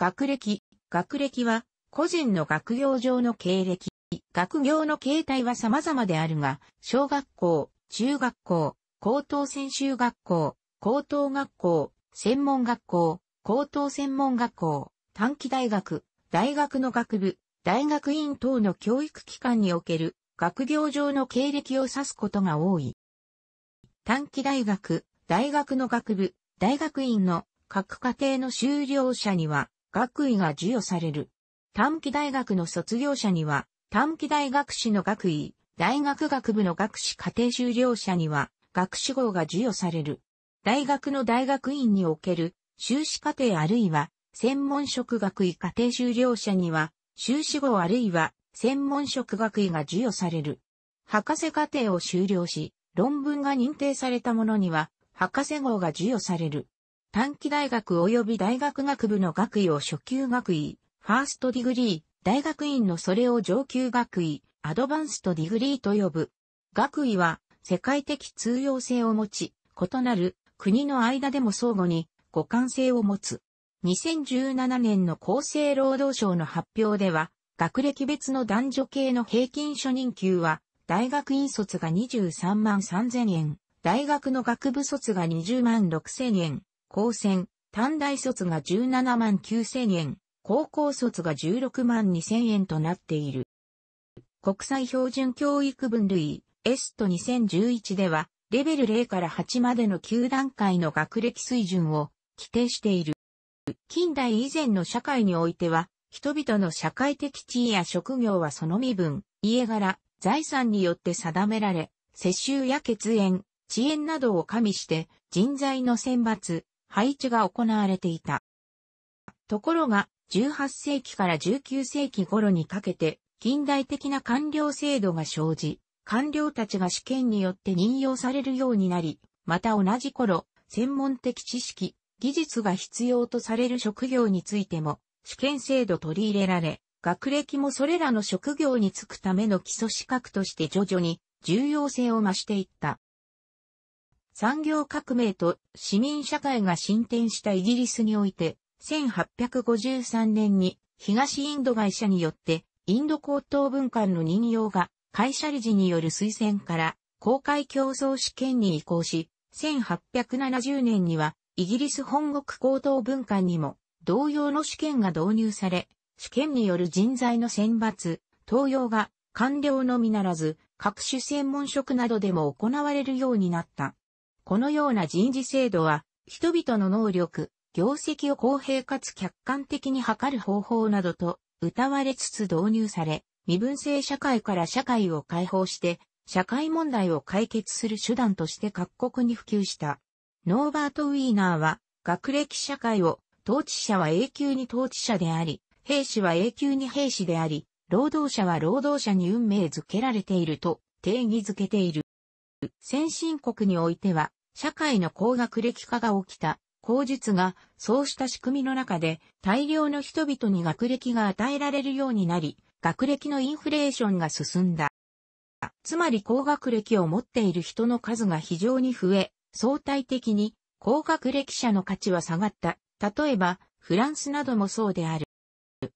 学歴。学歴は、個人の学業上の経歴。学業の形態は様々であるが、小学校、中学校、高等専修学校、高等学校、専門学校、高等専門学校、短期大学、大学の学部、大学院等の教育機関における学業上の経歴を指すことが多い。短期大学、大学の学部、大学院の各課程の修了者には学位が授与される。短期大学の卒業者には短期大学士の学位、大学学部の学士課程修了者には学士号が授与される。大学の大学院における修士課程あるいは専門職学位課程修了者には修士号あるいは専門職学位が授与される。博士課程を修了し、論文が認定された者には博士号が授与される。短期大学及び大学学部の学位を初級学位、 first degree、大学院のそれを上級学位、 advanced degree と呼ぶ。学位は世界的通用性を持ち、異なる国の間でも相互に互換性を持つ。2017年の厚生労働省の発表では、学歴別の男女計の平均初任給は、大学院卒が23万3000円、大学の学部卒が20万6000円、高専、短大卒が17万9000円、高校卒が16万2000円となっている。国際標準教育分類 S と2011では、レベル0から8までの9段階の学歴水準を規定している。近代以前の社会においては、人々の社会的地位や職業はその身分、家柄、財産によって定められ、世襲や血縁、遅延などを加味して人材の選抜、配置が行われていた。ところが、18世紀から19世紀頃にかけて、近代的な官僚制度が生じ、官僚たちが試験によって任用されるようになり、また同じ頃、専門的知識、技術が必要とされる職業についても、試験制度取り入れられ、学歴もそれらの職業に就くための基礎資格として徐々に重要性を増していった。産業革命と市民社会が進展したイギリスにおいて、1853年に東インド会社によってインド高等文館の任用が会社理事による推薦から公開競争試験に移行し、1870年にはイギリス本国高等文館にも同様の試験が導入され、試験による人材の選抜、登用が官僚のみならず、各種専門職などでも行われるようになった。このような人事制度は、人々の能力、業績を公平かつ客観的に測る方法などと謳われつつ導入され、身分制社会から社会を解放して、社会問題を解決する手段として各国に普及した。ノーバート・ウィーナーは、学歴社会を統治者は永久に統治者であり、兵士は永久に兵士であり、労働者は労働者に運命づけられていると定義づけている。先進国においては、社会の高学歴化が起きた、口述が、そうした仕組みの中で、大量の人々に学歴が与えられるようになり、学歴のインフレーションが進んだ。つまり高学歴を持っている人の数が非常に増え、相対的に高学歴者の価値は下がった。例えば、フランスなどもそうである。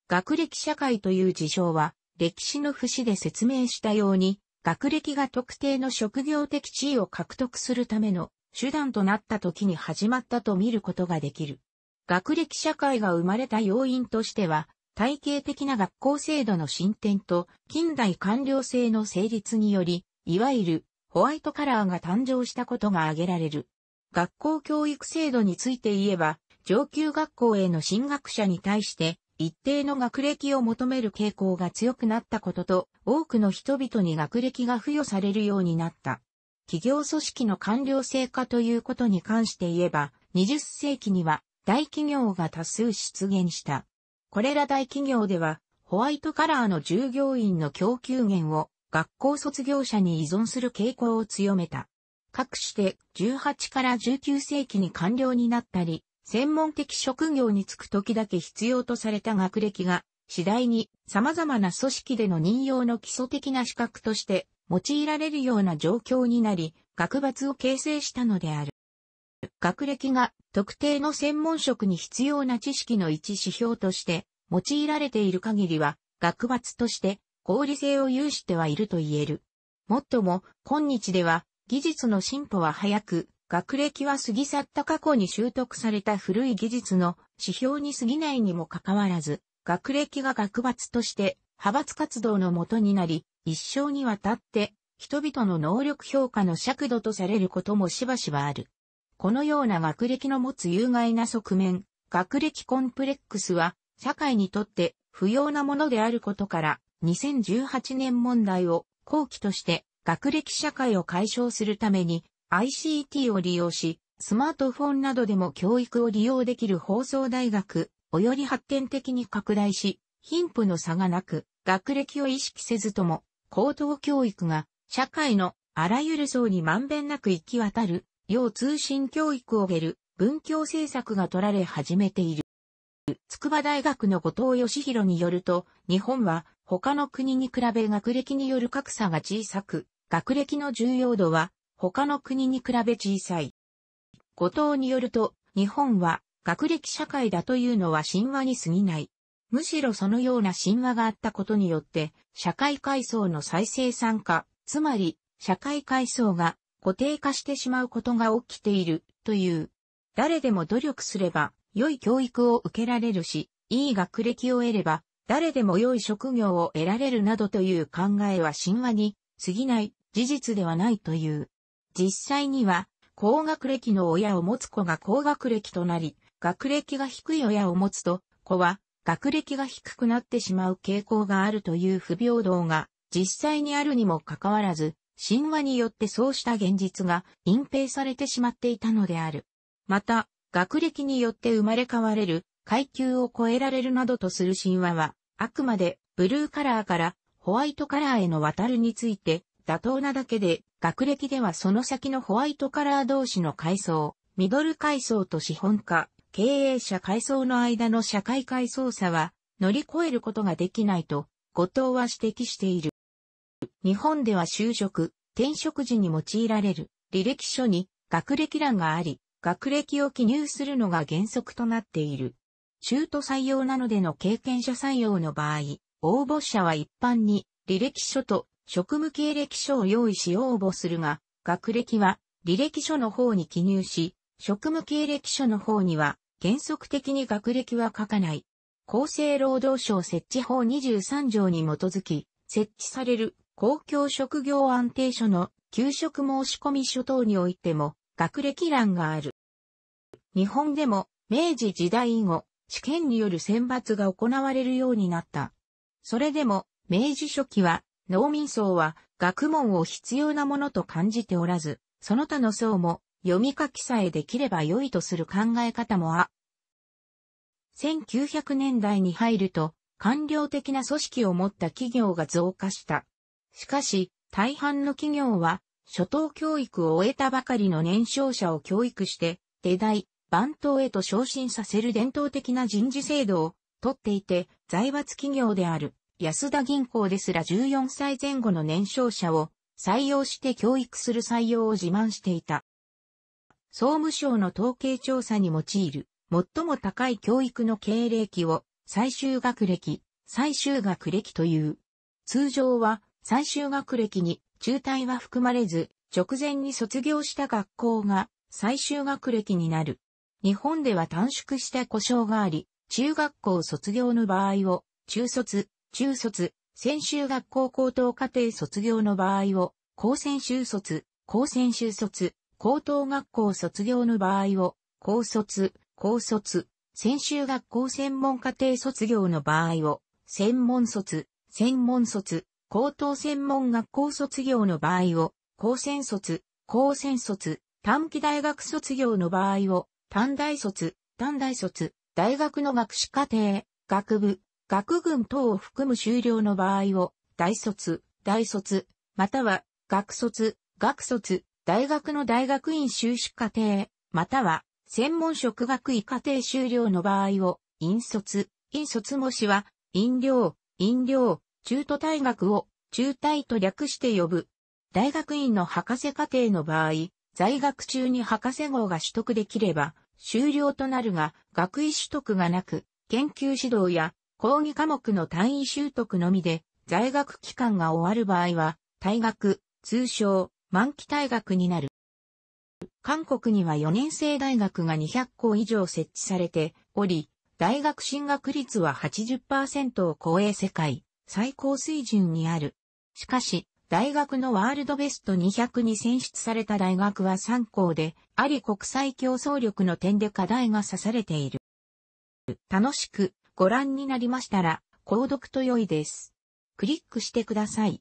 学歴社会という事象は、歴史の節で説明したように、学歴が特定の職業的地位を獲得するための手段となった時に始まったと見ることができる。学歴社会が生まれた要因としては、体系的な学校制度の進展と近代官僚制の成立により、いわゆるホワイトカラーが誕生したことが挙げられる。学校教育制度について言えば、上級学校への進学者に対して一定の学歴を求める傾向が強くなったことと、多くの人々に学歴が付与されるようになった。企業組織の官僚性化ということに関して言えば、20世紀には大企業が多数出現した。これら大企業では、ホワイトカラーの従業員の供給源を学校卒業者に依存する傾向を強めた。各して18から19世紀に官僚になったり、専門的職業に就く時だけ必要とされた学歴が、次第に様々な組織での任用の基礎的な資格として用いられるような状況になり、学閥を形成したのである。学歴が特定の専門職に必要な知識の一指標として用いられている限りは、学閥として合理性を有してはいると言える。もっとも、今日では技術の進歩は早く、学歴は過ぎ去った過去に習得された古い技術の指標に過ぎないにもかかわらず、学歴が学閥として派閥活動のもとになり、一生にわたって人々の能力評価の尺度とされることもしばしばある。このような学歴の持つ有害な側面、学歴コンプレックスは社会にとって不要なものであることから2018年問題を後期として学歴社会を解消するために ICT を利用し、スマートフォンなどでも教育を利用できる放送大学をより発展的に拡大し、貧富の差がなく、学歴を意識せずとも、高等教育が社会のあらゆる層にまんべんなく行き渡る、要通信教育を得る文教政策が取られ始めている。筑波大学の後藤義弘によると、日本は他の国に比べ学歴による格差が小さく、学歴の重要度は他の国に比べ小さい。後藤によると、日本は学歴社会だというのは神話に過ぎない。むしろそのような神話があったことによって、社会階層の再生産化、つまり、社会階層が固定化してしまうことが起きている、という。誰でも努力すれば、良い教育を受けられるし、いい学歴を得れば、誰でも良い職業を得られるなどという考えは神話に過ぎない事実ではないという。実際には、高学歴の親を持つ子が高学歴となり、学歴が低い親を持つと、子は学歴が低くなってしまう傾向があるという不平等が実際にあるにもかかわらず、神話によってそうした現実が隠蔽されてしまっていたのである。また、学歴によって生まれ変われる、階級を超えられるなどとする神話は、あくまでブルーカラーからホワイトカラーへの渡るについて妥当なだけで、学歴ではその先のホワイトカラー同士の階層、ミドル階層と資本家、経営者階層の間の社会階層差は乗り越えることができないと、後藤は指摘している。日本では就職、転職時に用いられる履歴書に学歴欄があり、学歴を記入するのが原則となっている。中途採用なのでの経験者採用の場合、応募者は一般に履歴書と職務経歴書を用意し応募するが、学歴は履歴書の方に記入し、職務経歴書の方には原則的に学歴は書かない。厚生労働省設置法23条に基づき、設置される公共職業安定所の給食申込書等においても学歴欄がある。日本でも明治時代以後、試験による選抜が行われるようになった。それでも、明治初期は、農民層は学問を必要なものと感じておらず、その他の層も読み書きさえできれば良いとする考え方もあ。1900年代に入ると、官僚的な組織を持った企業が増加した。しかし、大半の企業は初等教育を終えたばかりの年少者を教育して、手代、番頭へと昇進させる伝統的な人事制度をとっていて、財閥企業である安田銀行ですら14歳前後の年少者を採用して教育する採用を自慢していた。総務省の統計調査に用いる最も高い教育の経歴を最終学歴、最終学歴という。通常は最終学歴に中退は含まれず、直前に卒業した学校が最終学歴になる。日本では短縮した故障があり、中学校卒業の場合を、中卒、中卒、専修学校高等課程卒業の場合を、高専修卒、高専修卒、高等学校卒業の場合を、高卒、高卒、専修学校専門課程卒業の場合を、専門卒、専門卒、高等専門学校卒業の場合を、高専卒、高専卒、短期大学卒業の場合を、短大卒、短大卒、大学の学士課程、学部、学群等を含む修了の場合を、大卒、大卒、または、学卒、学卒、大学の大学院修士課程、または、専門職学位課程修了の場合を、院卒、院卒模試は、院寮、院寮、中途退学を中退と略して呼ぶ。大学院の博士課程の場合、在学中に博士号が取得できれば終了となるが、学位取得がなく、研究指導や講義科目の単位習得のみで、在学期間が終わる場合は、退学、通称、満期退学になる。韓国には4年生大学が200校以上設置されており、大学進学率は80%を超え世界最高水準にある。しかし、大学のワールドベスト200に選出された大学は3校で、あり国際競争力の点で課題が指されている。楽しくご覧になりましたら、購読と良いです。クリックしてください。